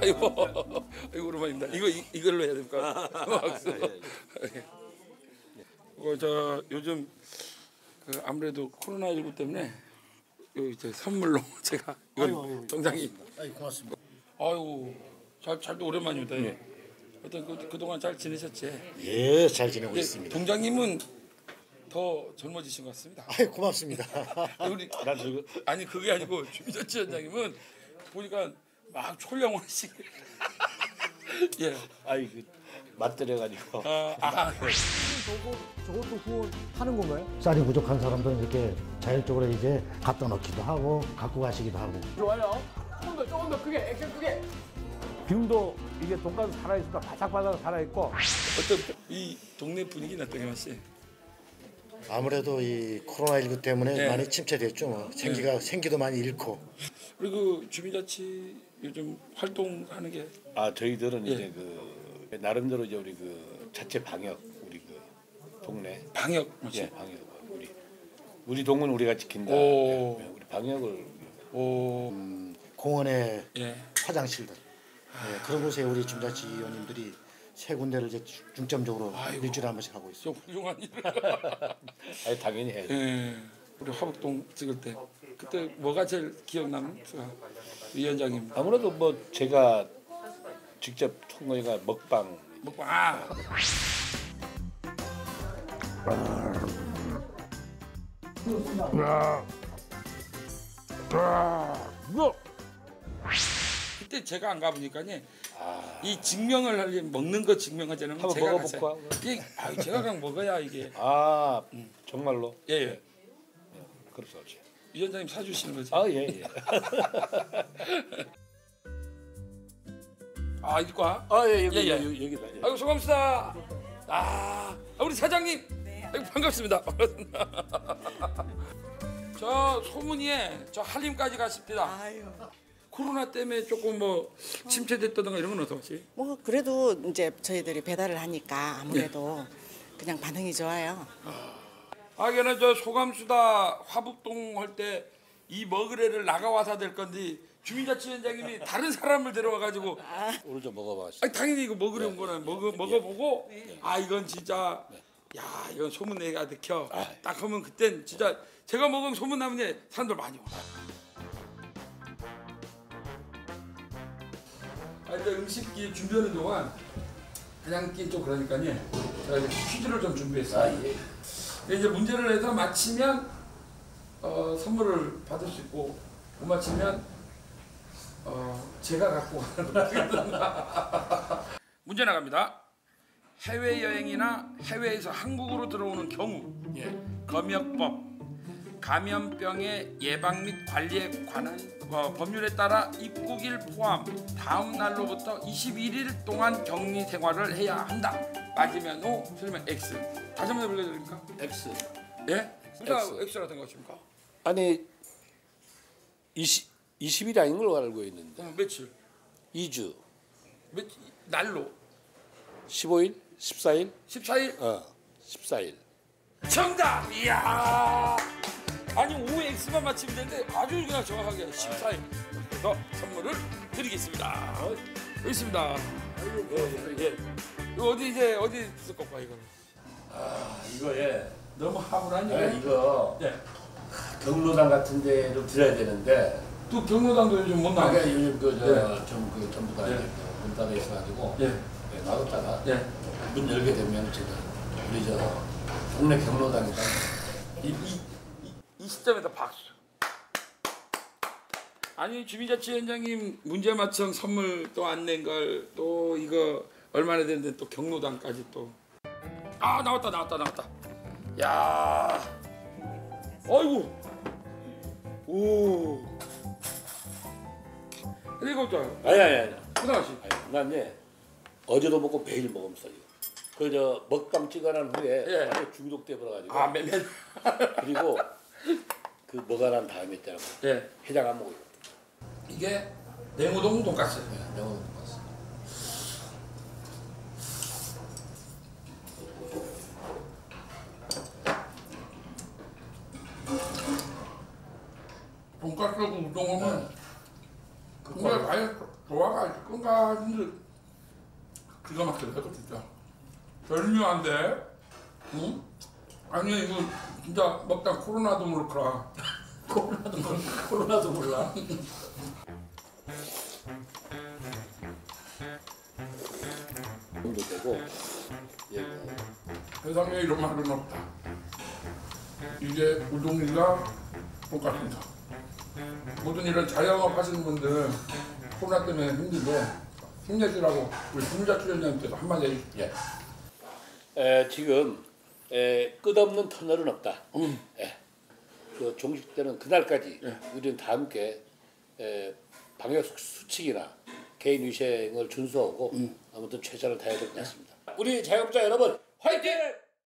아이고, 아이고 오랜만입니다. 이거 이, 이걸로 해야 됩니까? 박수. 어, 저 요즘 그 아무래도 코로나 19 때문에 요 이제 선물로 제가 이건 동장님. 아이 고맙습니다. 아이고 잘 잘도 오랜만입니다. 예. 어떤 그, 그동안 잘 지내셨지? 예, 잘 지내고 예, 있습니다. 동장님은 더 젊어지신 것 같습니다. 아이 고맙습니다. 우리 아니 그게 아니고 주미자치 원장님은 보니까 막 촐령하시고 예. 아이 그 맞들여가지고 아, 아, 저것도 후원하는 건가요? 쌀이 부족한 사람들은 이렇게 자율적으로 이제 갖다 놓기도 하고 갖고 가시기도 하고. 좋아요. 조금 더 조금 더 크게 액션 크게. 지금도 이게 돈가스 살아있으니까 바삭바삭 살아있고 어떤 이 동네 분위기는 어떻게 맛이? 아무래도 이 코로나19 때문에 네. 많이 침체됐죠. 뭐. 생기가 생기도 많이 잃고. 그리고 주민자치 요즘 활동하는 게 아 저희들은 예. 이제 그 나름대로 이제 우리 그 자체 방역 우리 그 동네 방역 뭐지? 예 방역 우리 우리 동은 우리가 지킨다 오. 예, 우리 방역을 오, 공원에 예. 화장실들 예, 그런 곳에 우리 중자치 의원님들이 세 군데를 이제 주- 중점적으로 아이고. 일주일에 한 번씩 하고 있어요. 저 훌륭한 일을. 아니 당연히 해야죠. 예. 우리 화북동 찍을 때 그때 뭐가 제일 기억납니까? 위원장님 아무래도 뭐 제가 직접 총무가 먹방 먹방 아. 그때 제가 안 가보니까요. 이 증명을 하려면 먹는 거 증명하자면 한번 제가 먹어볼까? 이게 아, 제가 그냥 먹어야 이게 아 정말로 예, 예. 그럴 수 없지. 위원장님 사주시는 거죠? 아 예 예. 아 이과 아 예 여기 예, 예. 여기 여기다. 예. 아이고 소감수다. 아 우리 사장님. 아이고 반갑습니다. 반갑습니다. 저 소문이에 저 한림까지 가십니다. 아유, 코로나 때문에 조금 뭐 침체됐다든가 이런 건 어떠시? 뭐 그래도 이제 저희들이 배달을 하니까 아무래도 그냥 반응이 좋아요. 아, 걔는 저 소감수다 화북동 할 때 이 먹으래를 나가와서 될 건데 주민자치위원장님이 다른 사람을 데려와 가지고 오늘 좀 먹어봐. 아니 당연히 이거 먹으려 온 거는 먹어 먹어보고 아 이건 진짜 야 이건 소문 내가 느껴 딱 하면 그땐 진짜 제가 먹으면 소문 나면 사람들 많이 와. 이제 음식기 준비하는 동안 그냥 끼 좀 그러니까요. 제가 이제 퀴즈를 좀 준비했어요. 이제 문제를 내서 맞히면 어, 선물을 받을 수 있고 못 맞히면 어, 제가 갖고 가는. 문제 나갑니다. 해외 여행이나 해외에서 한국으로 들어오는 경우 검역법 감염병의 예방 및 관리에 관한 어, 법률에 따라 입국일 포함 다음 날로부터 21일 동안 격리 생활을 해야 한다. 맞으면 O, 틀리면 X. 다시 한번 불러드립니까? X. 예? 그러니까 X. X라는 것입니까? 아니 20 20일이 아닌 걸로 알고 있는데 어, 며칠? 2주 몇 날로? 15일 14일 14일? 어 14일 정답! 이야! 아니 5X만 맞히면 되는데 아주 그냥 정확하게 14일 더 선물을 드리겠습니다. 여기 있습니다. 예, 예. 이거 어디 이제 어디 쓸 거까 이거? 이거에 너무 하물하니? 아, 이거 예. 경로당 같은 데로 드려야 되는데 또 경로당도 요즘 못 나가. 아까 요즘 네. 그저좀그 전부 다 예. 이제 문 닫아 있어가지고 예. 네, 놔뒀다가 예. 문 열게 되면 제가 우리 저 동네 경로당에다 이, 이, 이, 이 시점에다 박수. 아니 주민자치위원장님 문제 맞춰 선물 또 안 낸 걸 또 이거 얼마나 됐는데 또 경로당까지 또. 아 나왔다 나왔다 나왔다. 야. 어이구. 오. 이거 또 아니 아니 아니. 아니, 난 이제 어제도 먹고 매일 먹으면서 이거 그저 먹방 찍어난 후에 예. 완전 중독돼 버려가지고 아 맨맨. 그리고 그 먹어난 다음에 있잖아 예. 해장 안 먹어요 이게 냉우동 돈가스. 네, 영어 돈가스. 돈가스하고 우동하면 정말 아예 조화가 건강한데 기가 막혀요 진짜 절묘한데 응? 아니 이거 진짜 먹다 코로나도 모를까 코로나도 몰라. 코로나도 몰라. 되고 예. 세상에 이런 말은 없다 이게 우동이가 돈가스입니다 모든 일을 자영업 하시는 분들 코로나 때문에 힘든데 힘내시라고 우리 김자 출연자님께서 한마디 해주십시오 예. 에, 지금 에, 끝없는 터널은 없다. 예. 그 종식되는 그날까지 우리는 다 함께 에, 방역 수- 수칙이나 개인 위생을 준수하고 아무튼 최선을 다해야 될 것 같습니다. 우리 자영업자 여러분 화이팅!